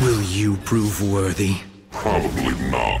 Will you prove worthy? Probably not.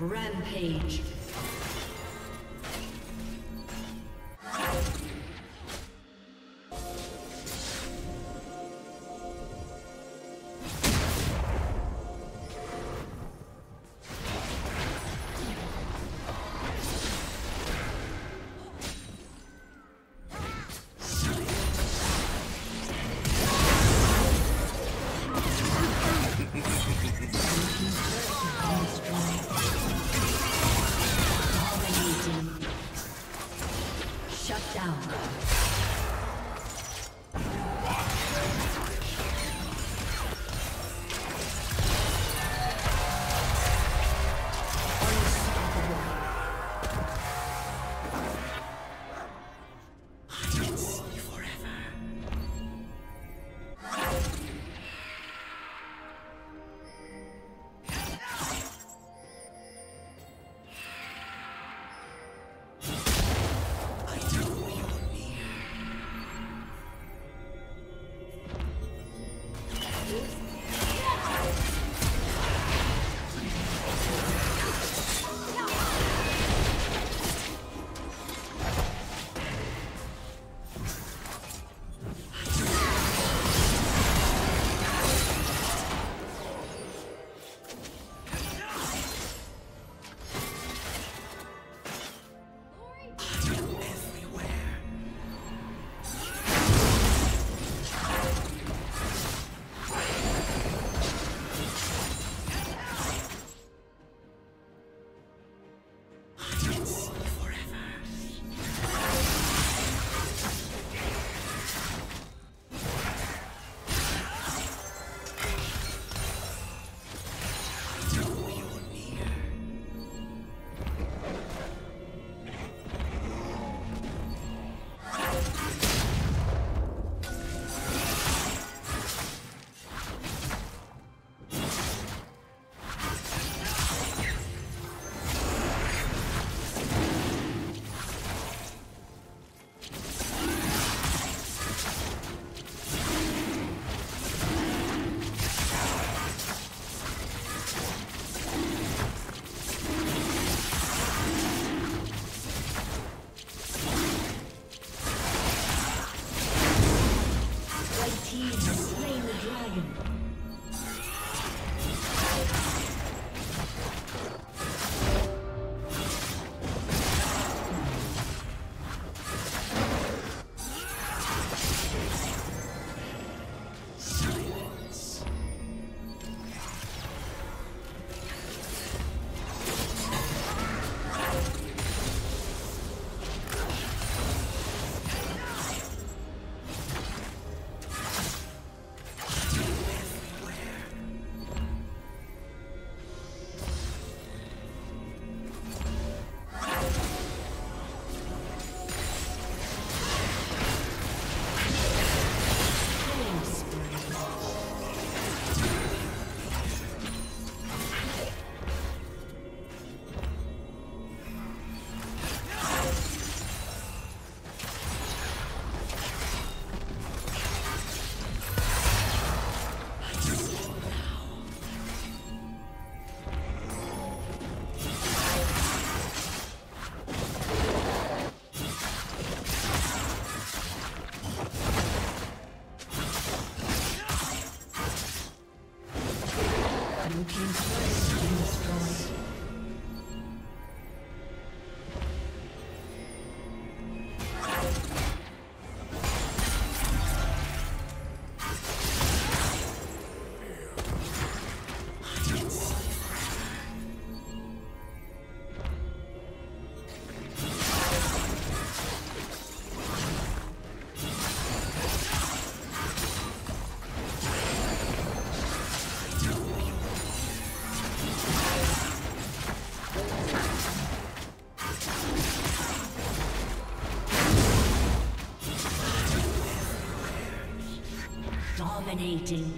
Rampage. Dominating.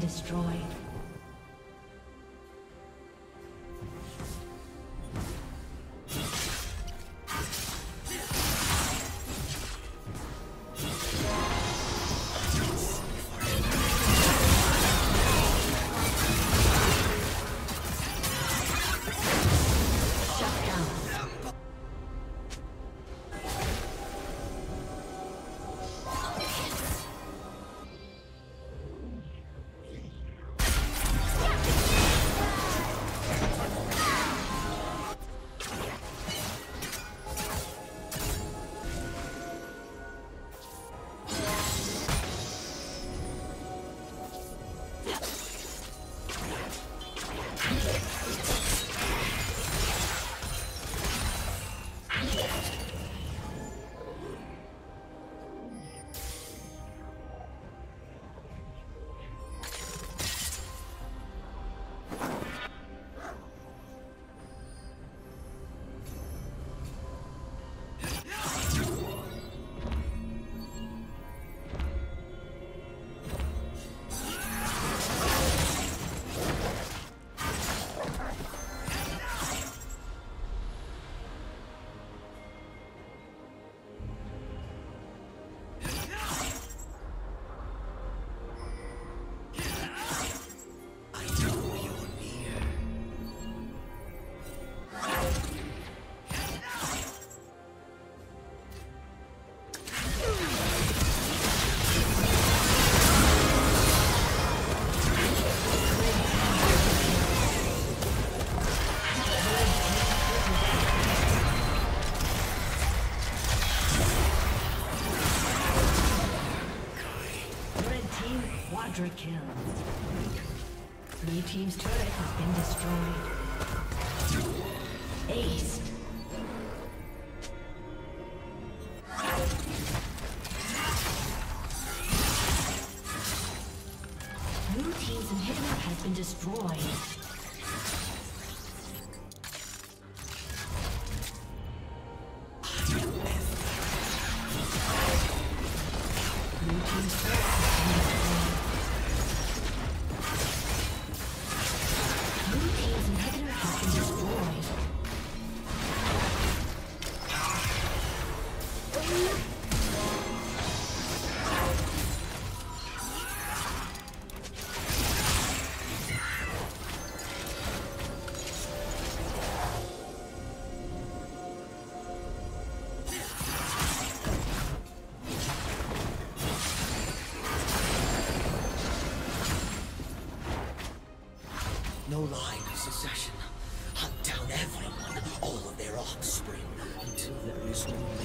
destroyed. Extra kills. Blue Team's turret has been destroyed. Christ.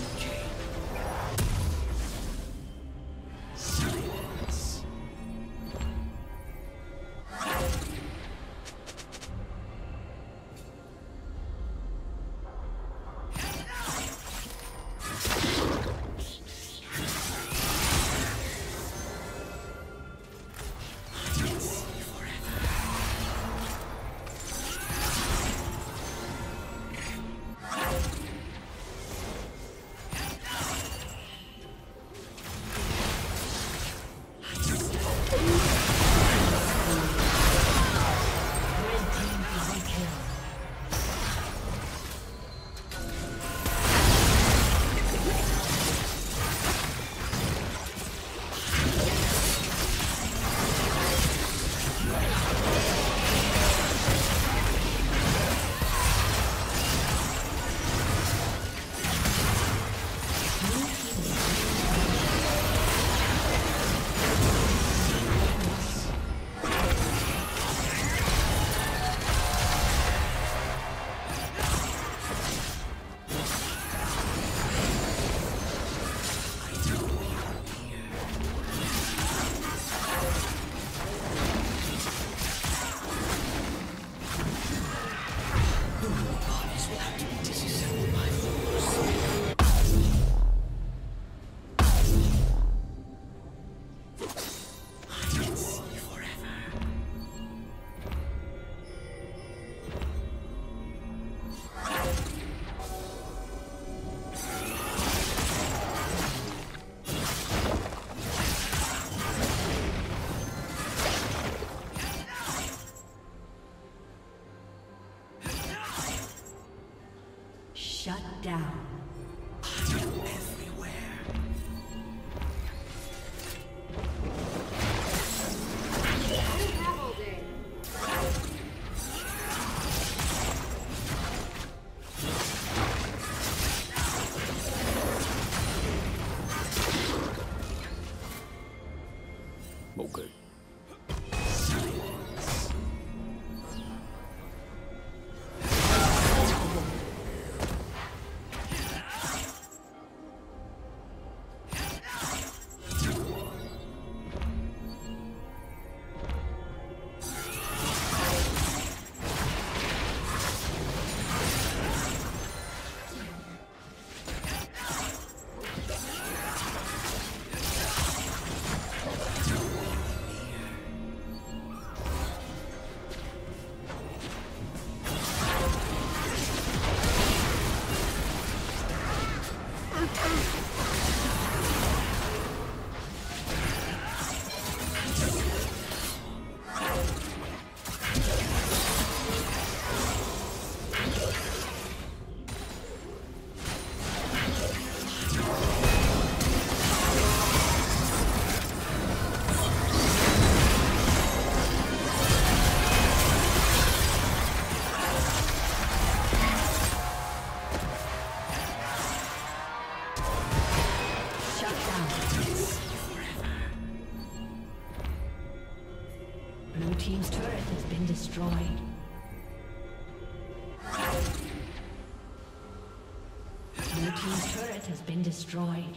Shut down. Destroyed.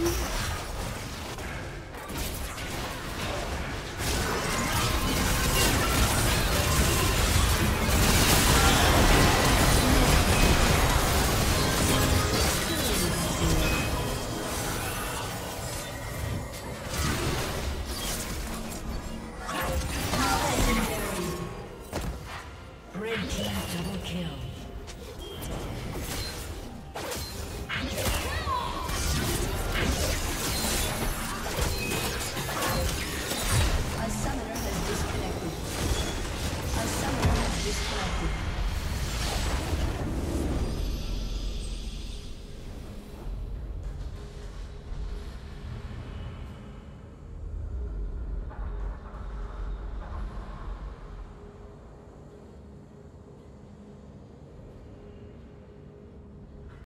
Ugh.